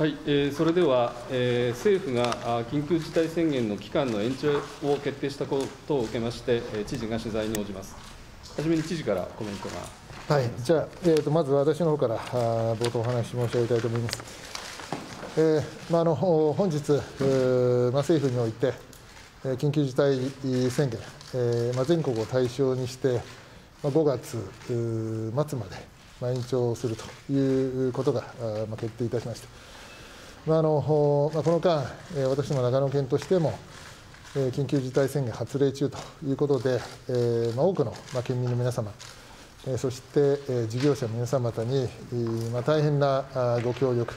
はいえー、それでは、えー、政府が緊急事態宣言の期間の延長を決定したことを受けまして、えー、知事が取材に応じます。はじめに知事からコメントが。はい、じゃあ、えーと、まず私の方からあ冒頭お話申し上げたいと思います。えーまあ、あの本日、えーまあ、政府において、えー、緊急事態宣言、えーまあ、全国を対象にして、まあ、5月末まで、まあ、延長するということが、あまあ、決定いたしました。まああの、この間、私ども長野県としても、緊急事態宣言発令中ということで、まあ、多くの、県民の皆様、そして事業者の皆様方に、まあ、大変なご協力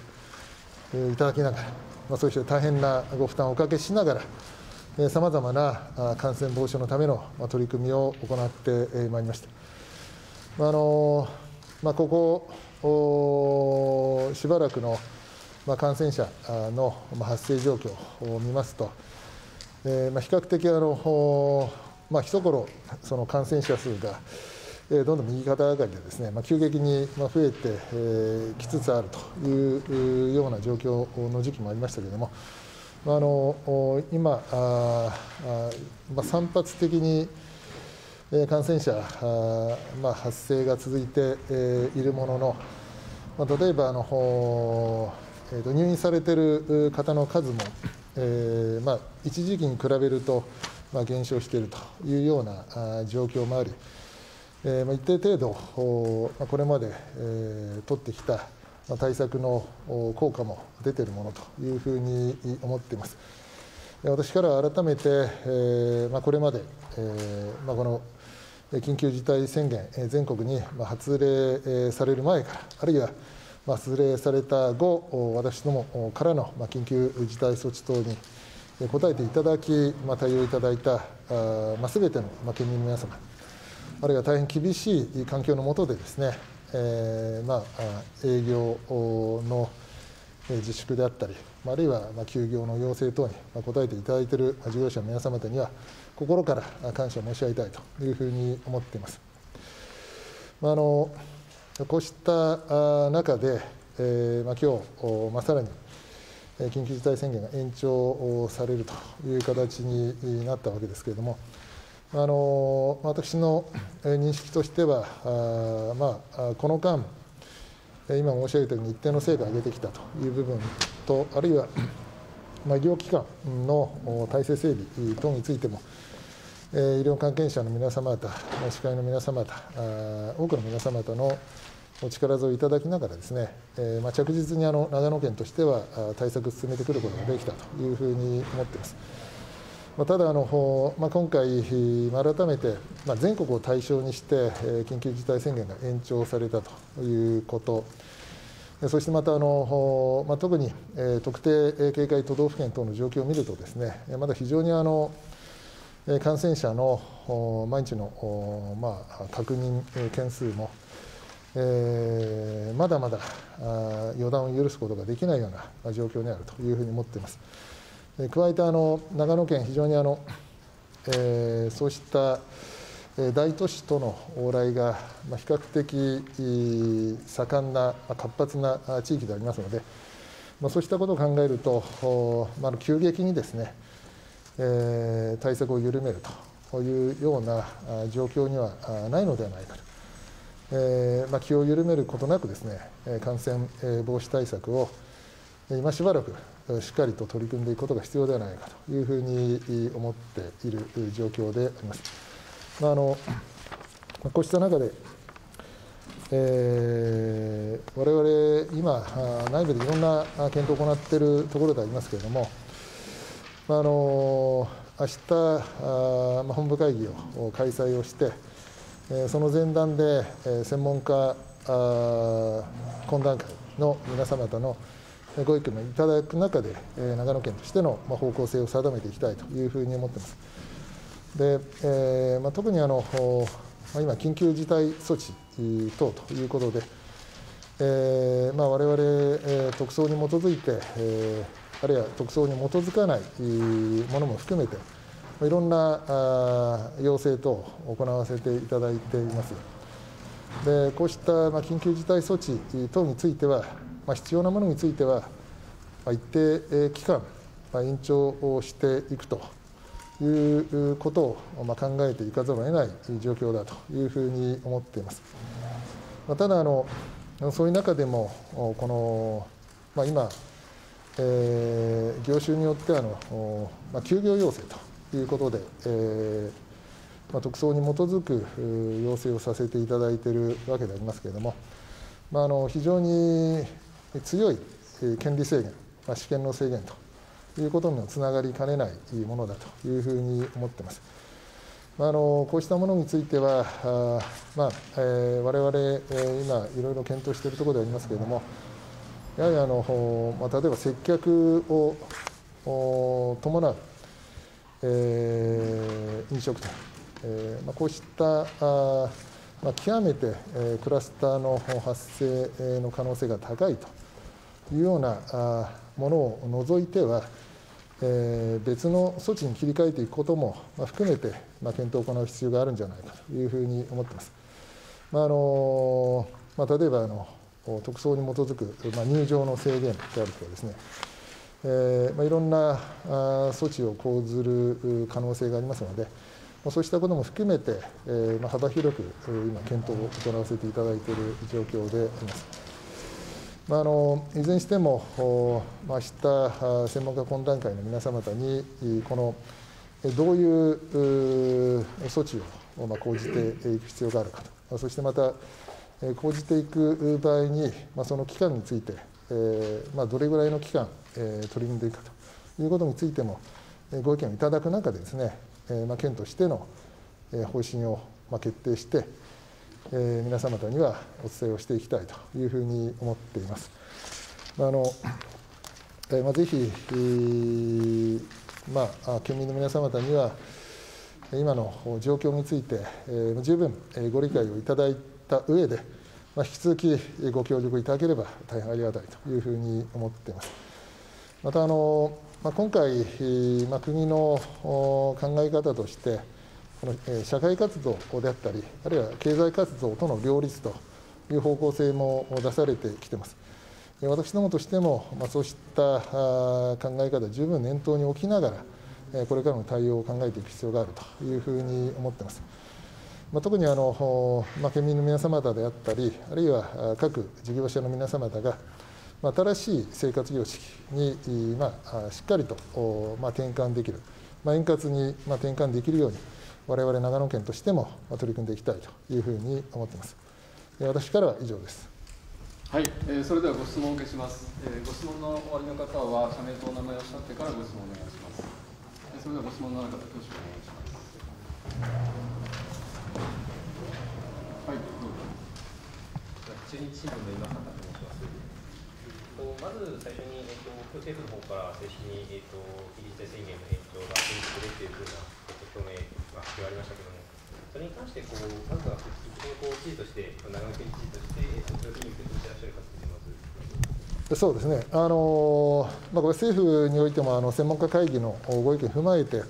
いただきながら、まあ、そして大変なご負担をおかけしながら、さまざまな感染防止のための取り組みを行ってまいりました。あのまあ、ここしばらくのまあ、感染者の発生状況を見ますと、えー、まあ比較的あの、まあ、ひところその感染者数が、えー、どんどん右肩上がりでですね、まあ、急激に増えてき、つつあるというような状況の時期もありましたけれども、まあ、あの今、まあ、散発的に感染者、まあ、発生が続いているものの、まあ、例えばあのえー、と入院されている方の数も、えーまあ、一時期に比べると、まあ、減少しているというような状況もあり、えーまあ、一定程度、まあ、これまで、えー、取ってきた対策の効果も出ているものというふうに思っています。私からは改めて、えーまあ、これまで、えーまあ、この緊急事態宣言、全国に発令される前から、あるいは発令された後、私どもからの緊急事態措置等に応えていただき、対応いただいたすべての県民の皆様、あるいは大変厳しい環境の下でですね、えー、まあ、営業の自粛であったり、あるいは休業の要請等に応えていただいている事業者の皆様方には、心から感謝申し上げたいというふうに思っています。あのこうした中で、えーまあ、今日、ま、さらに緊急事態宣言が延長されるという形になったわけですけれども、あの私の認識としては、まあ、この間、今申し上げたように一定の成果を上げてきたという部分と、あるいは、まあ、医療機関の体制整備等についても、医療関係者の皆様方、司会の皆様方、多くの皆様方のお力添えいただきながらですね、えまあ着実にあの長野県としては対策を進めてくることができたというふうに思っています。まあただあの、まあ、今回、改めて、まあ、全国を対象にして、え緊急事態宣言が延長されたということ、そしてまたあの、まあ、特に、え特定警戒都道府県等の状況を見るとですね、まだ非常にあの感染者の毎日の、まあ、確認件数も、えー、まだまだ予断を許すことができないような状況にあるというふうに思っています。加えてあの長野県、非常にあの、えー、そうした大都市との往来が比較的盛んな活発な地域でありますので、まあ、そうしたことを考えると、まあ、急激にですね、えー、対策を緩めるというような状況にはないのではないかと。えーまあ、気を緩めることなくですね感染防止対策を今しばらくしっかりと取り組んでいくことが必要ではないかというふうに思っている状況であります。まあ、あのこうした中で、えー、我々今内部でいろんな検討を行っているところでありますけれども、まあ、あの明日あ、まあ、本部会議を開催をしてその前段で専門家懇談会の皆様方のご意見をいただく中で、長野県としての方向性を定めていきたいというふうに思っています。でえーまあ、特にあの今、緊急事態措置等ということで、えーまあ、我々、えー、特捜に基づいて、えー、あるいは特捜に基づかないものも含めて、いろんな要請等を行わせていただいています。でこうした緊急事態措置等については、必要なものについては、一定期間、延長をしていくということを考えていかざるを得ない状況だというふうに思っています。ただあの、そういう中でも、このまあ、今、えー、業種によってはの、まあ、休業要請ということで、えーまあ、特措に基づく要請をさせていただいているわけでありますけれども、まあ、あの非常に強い権利制限、まあ、試験の制限ということにもつながりかねないものだというふうに思っています。まあ、あのこうしたものについては、あまあえー、我々、えー、今、いろいろ検討しているところでありますけれども、やはりあの、まあ、例えば接客を伴う、えー、飲食店、えーまあ、こうしたあ、まあ、極めて、えー、クラスターの発生の可能性が高いというようなあものを除いては、えー、別の措置に切り替えていくことも、まあ、含めて、まあ、検討を行う必要があるんじゃないかというふうに思っています。まああのまあ、例えばあの特措に基づく、まあ、入場の制限であるとかですね、えーまあ、いろんなあ措置を講ずる可能性がありますので、まあ、そうしたことも含めて、えーまあ、幅広く今、検討を行わせていただいている状況であります。まあ、あのいずれにしても、まあ、明日専門家懇談会の皆様方にこのどういう措置をまあ講じていく必要があるかとそしてまた講じていく場合に、まあ、その期間について、えーまあ、どれぐらいの期間、え、取り組んでいくかということについてもご意見をいただく中でですね、えまあ、県としての方針をまあ決定してえ、皆様方にはお伝えをしていきたいというふうに思っています。あのえーまあ、ぜひ、えーまあ、県民の皆様方には、今の状況について、えー、十分ご理解をいただいた上で、まあ、引き続きご協力いただければ大変ありがたいというふうに思っています。またあの、まあ、今回、まあ、国の考え方として、この社会活動であったり、あるいは経済活動との両立という方向性も出されてきています。私どもとしても、まあ、そうした考え方、十分念頭に置きながら、これからの対応を考えていく必要があるというふうに思っています。まあ、特にあの、まあ、県民の皆様方であったり、あるいは各事業者の皆様方が、新しい生活様式に、まあ、しっかりと、まあ、転換できる、まあ、円滑に、まあ、転換できるように、我々長野県としても取り組んでいきたいというふうに思っています。私からは以上です。はい、えー、それではご質問を受けします。えー、ご質問の終わりの方は社名とお名前をおっしゃってからご質問をお願いします。えー、それではご質問のある方、挙手お願いします。はい、どうぞ。中日新聞の今畑とま。ず最初に、えっと、政府の方から正式に、えっと、緊急事態宣言の延長が延長でというふうな表明が言われましたけども、それに関してこう、まずは一見こう知事として、長野県知事として、そのに受け止めていらっしゃるかといまず。そうですね、あのまあ、これ政府においてもあの専門家会議のご意見を踏まえて、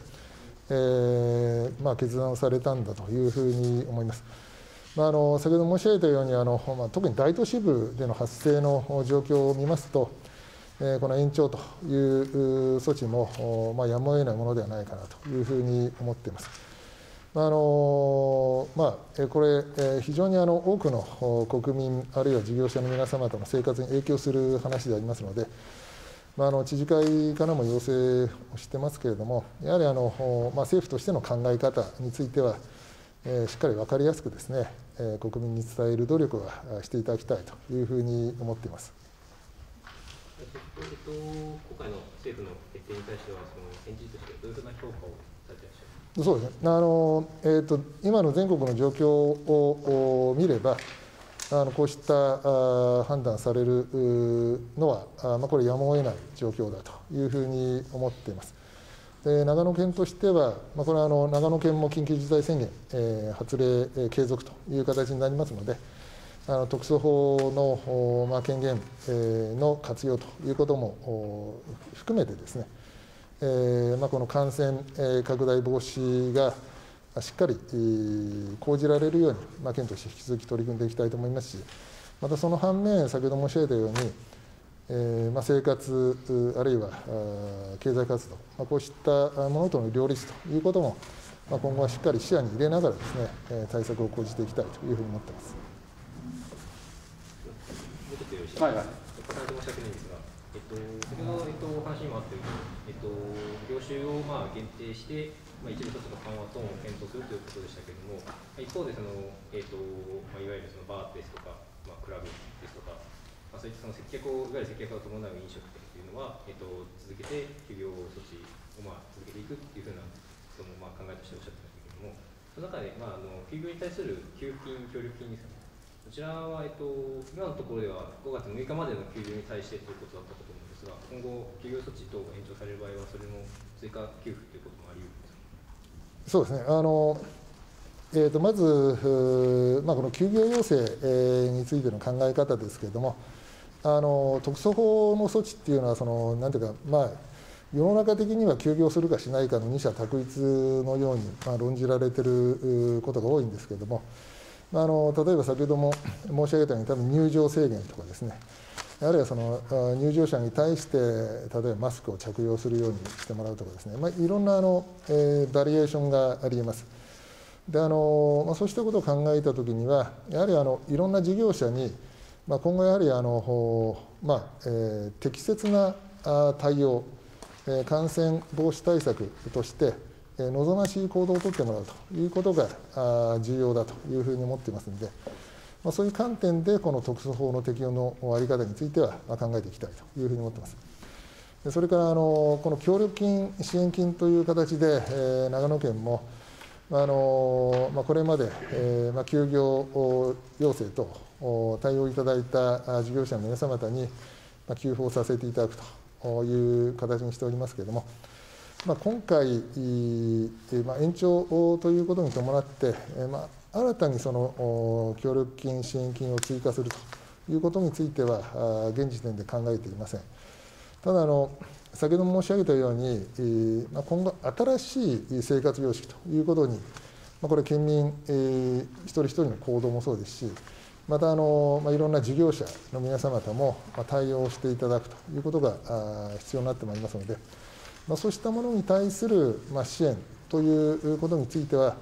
えーまあ、決断をされたんだというふうに思います。まあ、あの先ほど申し上げたようにあの、まあ、特に大都市部での発生の状況を見ますと、えー、この延長という措置も、まあ、やむを得ないものではないかなというふうに思っています。あのまあ、これ、えー、非常にあの多くの国民、あるいは事業者の皆様との生活に影響する話でありますので、まあ、あの知事会からも要請をしてますけれども、やはりあの、まあ、政府としての考え方については、えー、しっかり分かりやすくですね、えー、国民に伝える努力はしていただきたいというふうに思っています。えっと、今回の政府の決定に対しては、その返事としてどういうふうな評価をされていらっしゃるそうですねあの、えーと、今の全国の状況を見れば、あのこうしたあ判断されるのは、あまあ、これ、やむを得ない状況だというふうに思っています。で長野県としては、まあ、これはあの長野県も緊急事態宣言、えー、発令、えー、継続という形になりますので、あの特措法の、まあ、権限、えー、の活用ということも含めてですね、えーまあ、この感染え拡大防止がしっかり講じられるように、まあ、県として引き続き取り組んでいきたいと思いますし、またその反面、先ほど申し上げたように、えーまあ、生活あるいは経済活動、まあ、こうしたものとの両立ということも、まあ、今後はしっかり視野に入れながらですね、え対策を講じていきたいというふうに思ってます。はいはい申し訳ないんですが、えっと、先ほど、えっと、お話にもあったように、えっと、業種をまあ限定して、まあ、一部一つの緩和等を検討するということでしたけれども、一方でその、えっとまあ、いわゆるそのバーですとか、まあ、クラブですとか、まあ、そういったその接客を、いわゆる接客を伴う飲食店というのは、えっと、続けて休業措置をまあ続けていくっていうふうなその、まあ、考えとしておっしゃってましたけれども、その中で、まあ、あの休業に対する給付金、協力金ですね。こちらは、えっと、今のところでは5月6日までの休業に対してということだったと思うんですが、今後、休業措置等が延長される場合は、それの追加給付ということもあり得るそうですねあの、えーと、まず、まあ、この休業要請、についての考え方ですけれども、あの特措法の措置っていうのは、そのなんていうか、まあ、世の中的には休業するかしないかの二者択一のように、まあ、論じられてることが多いんですけれども、あの例えば先ほども 申し上げたように、多分入場制限とかですね、あるいはその入場者に対して、例えばマスクを着用するようにしてもらうとかですね、まあ、いろんなあの、えー、バリエーションがありえます。であのまあ、そうしたことを考えたときには、やはりあのいろんな事業者に、まあ、今後やはりあの、まあえー、適切な対応、えー、感染防止対策として、えー、望ましい行動をとってもらうということがあ重要だというふうに思っていますので、まあ、そういう観点でこの特措法の適用の在り方については考えていきたいというふうに思っています。それからあのこの協力金、支援金という形で、えー、長野県も、あのまあ、これまで、えーまあ、休業要請と対応いただいた事業者の皆様方に、給付をさせていただくという形にしておりますけれども、まあ、今回、まあ、延長ということに伴って、まあ、新たにその協力金、支援金を追加するということについては、現時点で考えていません。ただあの、先ほども申し上げたように、今後、新しい生活様式ということに、これ、県民一人一人の行動もそうですし、またあの、まあ、いろんな事業者の皆様方も対応していただくということが必要になってまいりますので、まあ、そうしたものに対する支援ということについては、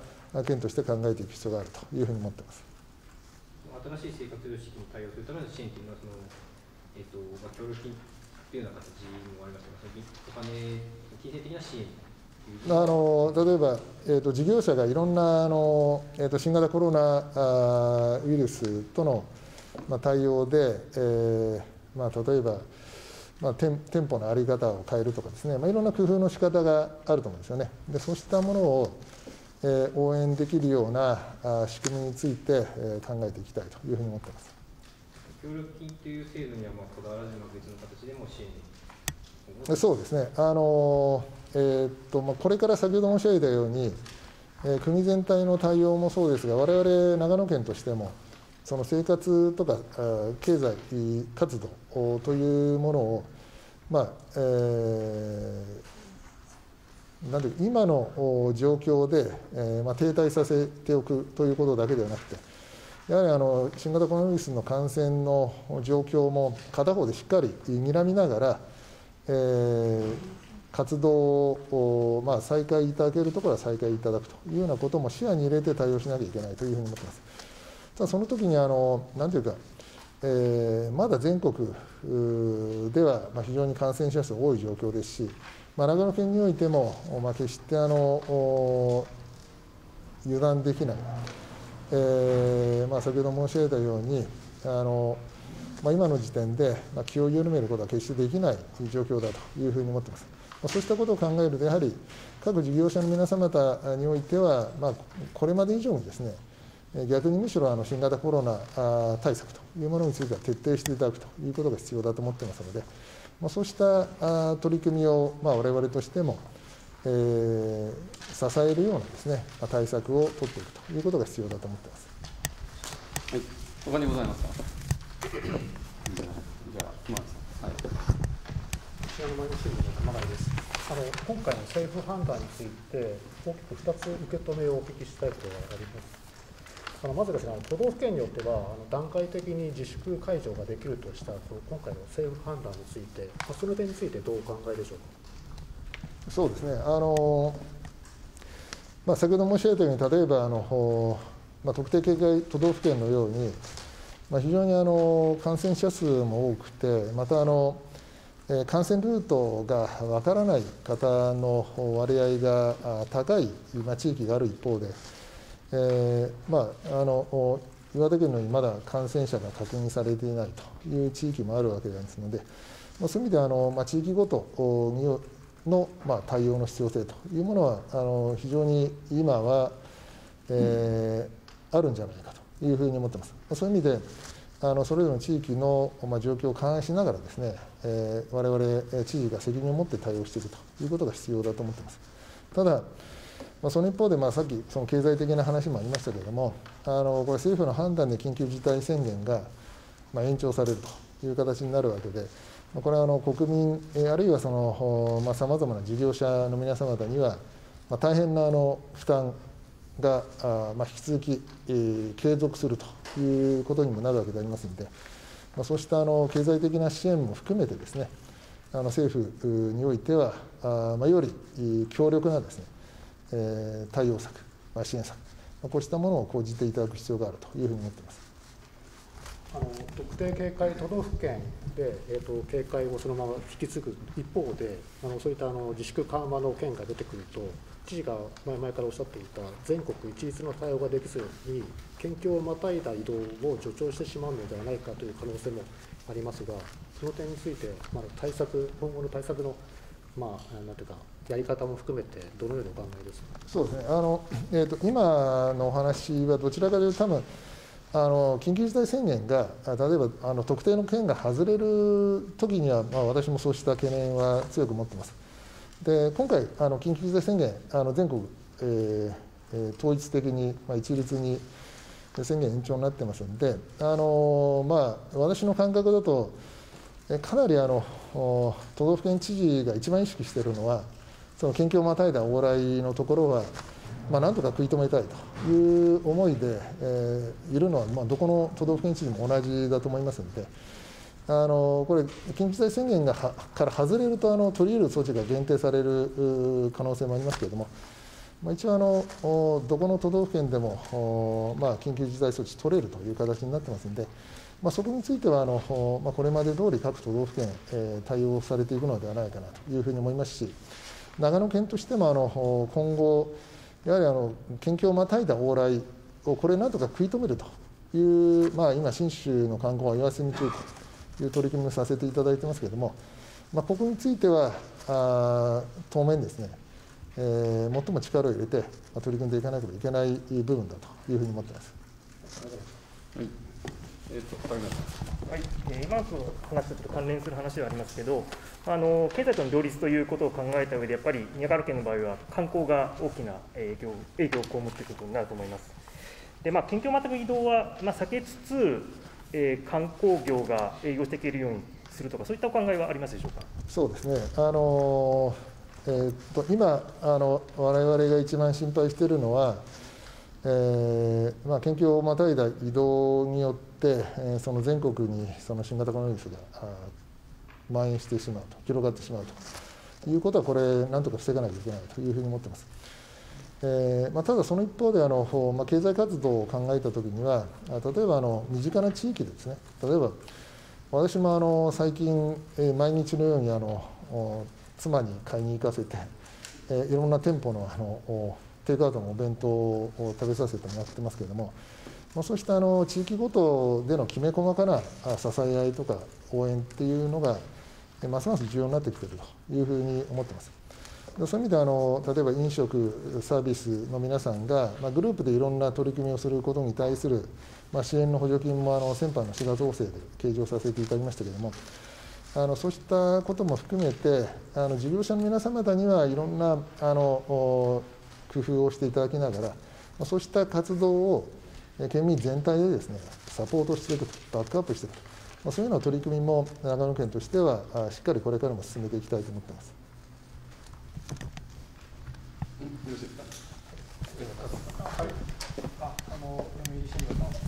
県として考えていく必要があるというふうに思っています。新しい生活様式に対応するための支援というのはその、えーとまあ、協力金というような形もありましたが、お金、金銭的な支援あの例えば、えーと、事業者がいろんなあの、えーと、新型コロナあウイルスとの、まあ、対応で、えーまあ、例えば、まあ、店店舗の在り方を変えるとかですね、まあ、いろんな工夫の仕方があると思うんですよね。でそうしたものをえ応援できるような仕組みについて、え考えていきたいというふうに思っています。協力金という制度にはまあこだわらずに別の形でも支援そうですね、あのえー、っとまあ、これから先ほど申し上げたように、えー、国全体の対応もそうですが、我々長野県としても、その生活とか経済活動というものを、まあえー、なんで今の状況で、えーまあ、停滞させておくということだけではなくて、やはりあの新型コロナウイルスの感染の状況も片方でしっかり睨みながら、えー、活動を、まあ、再開いただけるところは再開いただくというようなことも視野に入れて対応しなきゃいけないというふうに思っています。ただその時にあのなんていうか、えー、まだ全国では非常に感染者数多い状況ですし、まあ、長野県においても、まあ、決してあの油断できない、えーまあ、先ほど申し上げたようにあの、まあ、今の時点で、まあ、気を緩めることは決してできない状況だというふうに思っています。まあ、そうしたことを考えると、やはり各事業者の皆様方においては、まあ、これまで以上にですね、逆にむしろあの新型コロナ対策というものについては徹底していただくということが必要だと思っていますので、まあ、そうしたあ取り組みを、まあ、我々としても、えー、支えるようなですね、まあ、対策を取っていくということが必要だと思っています。はい、他にございますか？じゃあ、熊谷さん。はい。西山新聞の熊谷です。あの今回の政府判断について大きく2つ受け止めをお聞きしたいことがあります。あのまずですね、都道府県によってはあの段階的に自粛解除ができるとした今回の政府判断についてま、その点についてどうお考えでしょうか。そうですねあの、まあ、先ほど申し上げたように、例えばあの、まあ、特定警戒都道府県のように、まあ、非常にあの感染者数も多くて、またあの感染ルートがわからない方の割合が高い、ま、地域がある一方で、えーまあ、あの岩手県のようにまだ感染者が確認されていないという地域もあるわけですので、ま、そういう意味であの、ま、地域ごとの、ま、対応の必要性というものはあの非常に今は、えー、あるんじゃないかというふうに思ってます。そういう意味であのそれぞれの地域の、まあ、状況を勘案しながらですね、えー、我々知事が責任を持って対応していくということが必要だと思っています。ただまあ、その一方で、まあ、さっきその経済的な話もありましたけれども、あのこれ、政府の判断で緊急事態宣言が、まあ、延長されるという形になるわけで、これはあの国民、あるいはさまざ、まな事業者の皆様方には、まあ、大変なあの負担があ、まあ、引き続き、えー、継続するということにもなるわけでありますので、まあ、そうしたあの経済的な支援も含めてですね、あの政府においては、あまあ、より強力なですね、えー、対応策、まあ、支援策、まあ、こうしたものを講じていただく必要があるというふうに思っています。あの特定警戒都道府県で、えーと、警戒をそのまま引き継ぐ一方で、あのそういったあの自粛緩和の件が出てくると、知事が前々からおっしゃっていた全国一律の対応ができずに、県境をまたいだ移動を助長してしまうのではないかという可能性もありますが、その点について、まあ、対策、今後の対策の、まあ、なんていうか、やり方も含めて、どのようにお考えですか？そうですねあの、えーと、今のお話は、どちらかというと、多分あの緊急事態宣言が、例えばあの特定の県が外れる時には、まあ、私もそうした懸念は強く持ってます。で今回、あの緊急事態宣言、あの全国、えー、統一的に、まあ、一律に宣言延長になってますので、あのまあ、私の感覚だと、かなりあの都道府県知事が一番意識しているのは、その県境をまたいだ往来のところは、まあ、なんとか食い止めたいという思いで、えー、いるのは、まあ、どこの都道府県知事も同じだと思いますので、あのこれ、緊急事態宣言がから外れるとあの取り入れる措置が限定される可能性もありますけれども、まあ、一応あの、どこの都道府県でも、まあ、緊急事態措置取れるという形になってますので、まあ、そこについてはあの、まあ、これまで通り各都道府県、えー、対応されていくのではないかなというふうに思いますし、長野県としてもあの今後、やはりあの県境をまたいだ往来をこれなんとか食い止めるという、まあ、今、信州の観光は岩住中という取り組みをさせていただいてますけれども、まあ、ここについてはあ当面ですね、えー、最も力を入れて、まあ、取り組んでいかなければいけない部分だというふうに思っています。はいえーと、とはい、えー、今の話と関連する話ではありますけど、あの経済との両立ということを考えた上で、やっぱり宮原県の場合は、観光が大きな影響影響を被っていることになると思います。でまあ、県境をまたぐ移動は、まあ、避けつつ、えー、観光業が営業していけるようにするとか、そういったお考えはありますでしょうか？そうですね、あのえー、っと今あの、われわれが一番心配しているのは、えーまあ、県境をまたいだ移動によって、えー、その全国にその新型コロナウイルスが蔓延してしまうと、広がってしまうと。いうことは、これ、なんとか防がなきゃいけないというふうに思ってます。えーまあ、ただ、その一方であの、まあ、経済活動を考えたときには、例えばあの身近な地域ですね、例えば私もあの最近、えー、毎日のようにあの妻に買いに行かせて、えー、いろんな店舗のあのテイクアウトのお弁当を食べさせてもらってますけれども、まあ、そうしたあの地域ごとでのきめ細かな支え合いとか応援っていうのが、ますます重要になってきているというふうに思ってます。そういう意味であの例えば飲食サービスの皆さんが、まあ、グループでいろんな取り組みをすることに対する、まあ、支援の補助金もあの先般の4月補正で計上させていただきましたけれどもあのそうしたことも含めてあの事業者の皆様方にはいろんなあの工夫をしていただきながら、そうした活動を県民全体でですねサポートしていくバックアップしていくと、そういうような取り組みも長野県としてはしっかりこれからも進めていきたいと思っています。はい、ああのの読売新聞の昨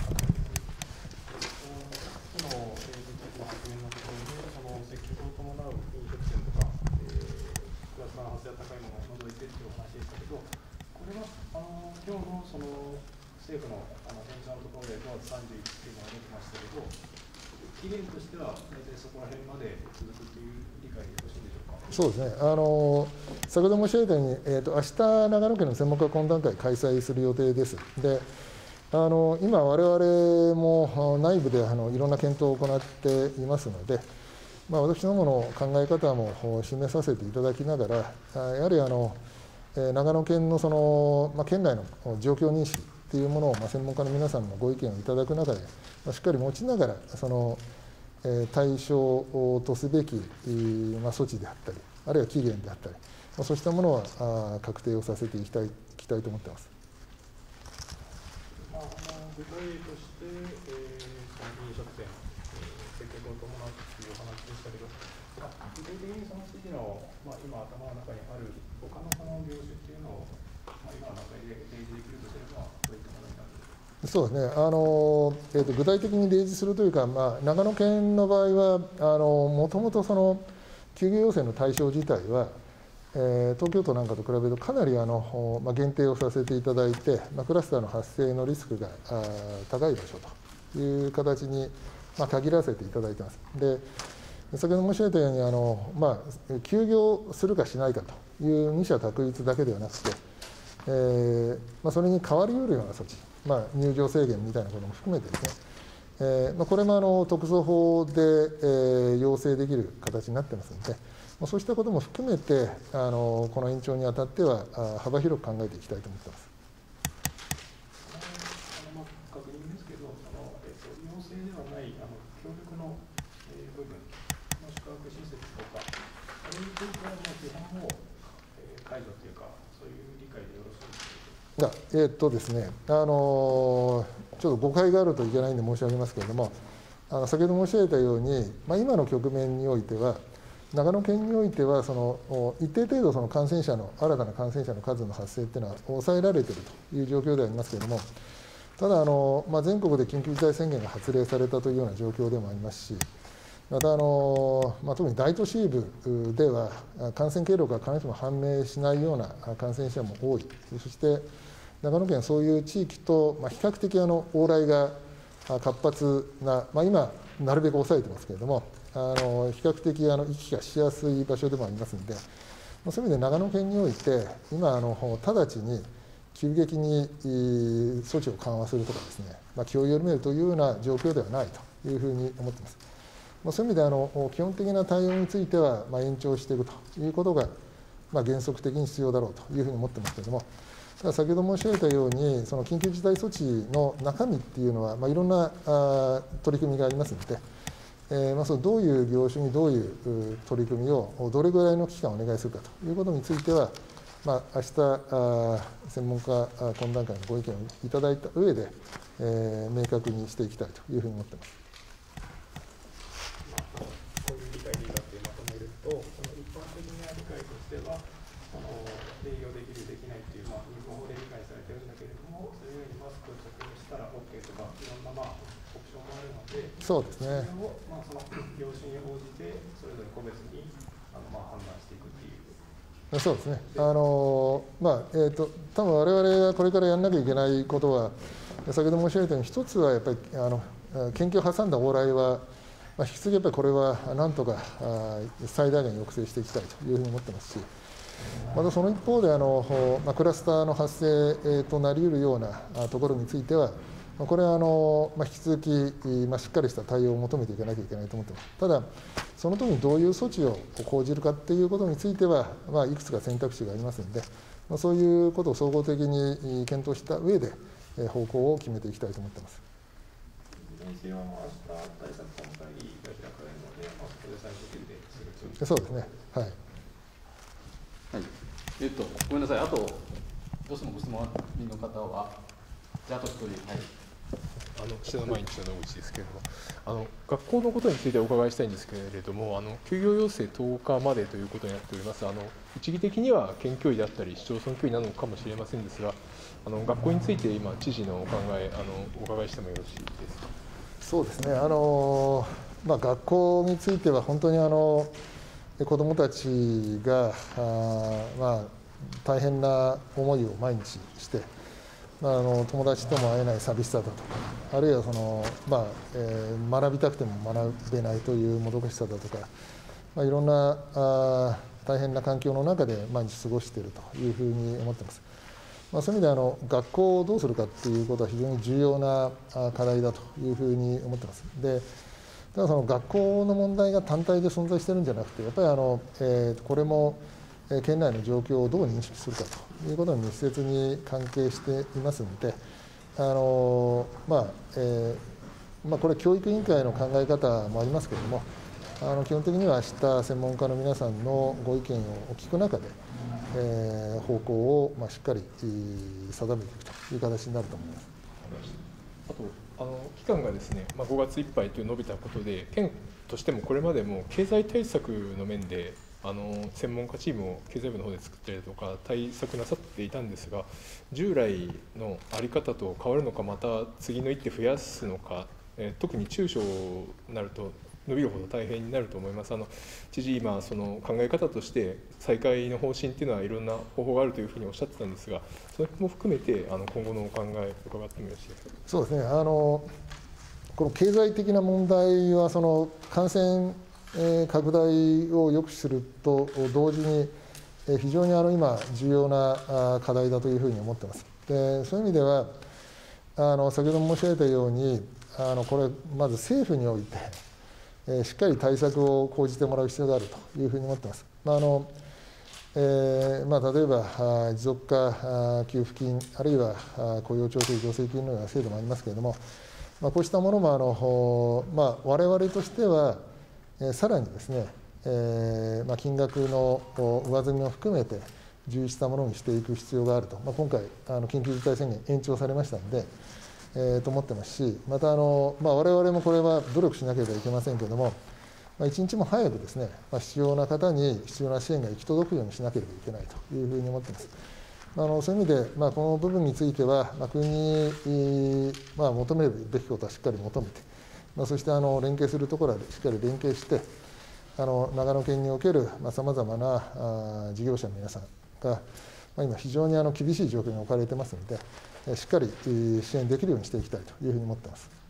の政治的な発言のところで、その積極を伴う飲食店とか、えー、クラスターの発生が高いものを除いてというお話でしたけど、これはあの今日のその政府のあの返事のところで5月31っていうのが出てましたけど、期限としては大体そこら辺まで続くという理解でよろしいでしょうか。そうですね、あの先ほど申し上げたように、えーと、明日長野県の専門家懇談会開催する予定です。であの今、われわれも内部であのいろんな検討を行っていますので、まあ、私どもの考え方も示させていただきながら、やはりあの長野県のその、まあ、県内の状況認識というものを、まあ、専門家の皆さんのご意見をいただく中で、ま、しっかり持ちながら、その対象とすべき、まあ、措置であったり、あるいは期限であったり、まあ、そうしたものは確定をさせていきたいいきたいと思っています。具体例として、えー、その飲食店、えー、接客を伴うというお話でしたけど、まあ、具体的にその次の、まあ、今頭の中にある他のその業種っていうのを、まあ、今の中で提示できるとすれば、どういったものになるそうですねあの、えーと、具体的に例示するというか、まあ、長野県の場合は、もともとその休業要請の対象自体は、え東京都なんかと比べるとかなりあの、まあ、限定をさせていただいて、まあ、クラスターの発生のリスクが高い場所という形に、まあ、限らせていただいてます。で先ほど申し上げたようにあの、まあ、休業するかしないかという二者択一だけではなくて、えーまあ、それに代わりうるような措置、まあ、入場制限みたいなことも含めてですね、えーまあ、これもあの特措法で、えー、要請できる形になってますので、そうしたことも含めてあのこの延長にあたっては幅広く考えていきたいと思っています。確認ですけど、そのえっと、要請ではないあの協力の、えー、部分の宿泊施設とか、あれについてはもう基本も、えー、解除というか、そういう理解でよろしいですか？えー、っとですね、あのちょっと誤解があるといけないんで申し上げますけれども、あの先ほど申し上げたように、まあ、今の局面においては、長野県においてはその一定程度その感染者の新たな感染者の数の発生っていうのは抑えられているという状況でありますけれどもただあの、まあ、全国で緊急事態宣言が発令されたというような状況でもありますしまたあの、まあ、特に大都市部では感染経路が必ずしも判明しないような感染者も多い。そして長野県はそういう地域と、まあ、比較的あの往来が活発な、まあ、今なるべく抑えてますけれどもあの比較的あの行き来がしやすい場所でもありますので、ま、そういう意味で長野県において今あの直ちに急激に措置を緩和するとかですね、まあ、気を緩めるというような状況ではないというふうに思っています。ま、そういう意味であの基本的な対応については、まあ、延長していくということが、まあ、原則的に必要だろうというふうに思ってますけれども、ただ先ほど申し上げたように、その緊急事態措置の中身っていうのは、まあ、いろんなあ取り組みがありますので、えー、まあ、そのどういう業種にどういう取り組みをどれぐらいの期間をお願いするかということについては、まあ明日あ専門家懇談会のご意見をいただいた上で、えー、明確にしていきたいというふうに思っています。こういう理解でいいかってまとめると、その一般的な理解としては、その営業できる、できないっていう、まあ、日本語で理解されてるんだけれども、それよりマスクを着用したら OK とか、いろんな、まあ、そうですね。それを、まあ、その業種に応じて、それぞれ個別にあの、まあ、判断していくっていう。そうですね。あのまあえっ、ー、と多分我々がこれからやらなきゃいけないことは先ほど申し上げたように一つはやっぱりあの研究を挟んだ往来は、まあ、引き継ぎやっぱりこれはなんとかあ最大限抑制していきたいというふうに思ってますし。またその一方であの、まあ、クラスターの発生となりうるようなところについては、これはあの、まあ、引き続き、まあ、しっかりした対応を求めていかなきゃいけないと思ってます。ただ、その時にどういう措置を講じるかっていうことについては、まあ、いくつか選択肢がありますので、まあ、そういうことを総合的に検討した上で、方向を決めていきたいと思ってます。そうですね。はい。はい。えっと、ごめんなさい。あと、どうしてもご質問の方は、じゃあ、あと一人、はい。あの岸田毎日の野口ですけれども、あの学校のことについてお伺いしたいんですけれども、あの休業要請10日までということになっております、あの一義的には県教委であったり、市町村教委なのかもしれませんですが、あの学校について今、知事のお考えあの、お伺いしてもよろしいですか？そうですねあの、まあ、学校については、本当にあの子どもたちがあ、まあ、大変な思いを毎日して、あ、あの友達とも会えない寂しさだとかあるいはその、まあえー、学びたくても学べないというもどかしさだとか、まあ、いろんなあ大変な環境の中で毎日過ごしているというふうに思ってます。まあ、そういう意味であの学校をどうするかということは非常に重要な課題だというふうに思ってます。でただその学校の問題が単体で存在してるんじゃなくてやっぱりあの、えー、これも県内の状況をどう認識するかということに密接に関係していますので、あのまあえーまあ、これ、教育委員会の考え方もありますけれども、あの基本的には明日専門家の皆さんのご意見をお聞く中で、えー、方向を、まあ、しっかり定めていくという形になると思います。あとあの期間がですね、まあ、5月いっぱいという伸びたことで、県としてもこれまでも経済対策の面であの専門家チームを経済部の方で作ったりとか対策なさっていたんですが従来の在り方と変わるのかまた次の一手増やすのか、えー、特に中小になると伸びるほど大変になると思います。あの知事今その考え方として再開の方針っていうのはいろんな方法があるというふうにおっしゃってたんですがそれも含めてあの今後のお考え伺ってもよろしいですか？そうですね。あのこの経済的な問題はその感染拡大を抑止すると同時に非常にあの今重要な課題だというふうに思ってます。でそういう意味ではあの先ほども申し上げたようにあのこれまず政府において、えしっかり対策を講じてもらう必要があるというふうに思ってます。まああのえーまあ、例えば持続化給付金あるいは雇用調整助成金のような制度もありますけれども、まあ、こうしたものもあの、まあ、我々としてはさらにですね、えーまあ、金額の上積みも含めて充実したものにしていく必要があると、まあ、今回あの緊急事態宣言延長されましたので、えー、と思ってますしまたあの、まあ、我々もこれは努力しなければいけませんけれども、まあ、一日も早くですね、まあ、必要な方に必要な支援が行き届くようにしなければいけないというふうに思っています。あのそういう意味で、まあ、この部分については、まあ、国に、まあ、求めるべきことはしっかり求めて、まあ、そしてあの連携するところはしっかり連携してあの長野県におけるさまざ、まなあ事業者の皆さんが、まあ、今非常にあの厳しい状況に置かれてますのでしっかり支援できるようにしていきたいというふうに思ってます。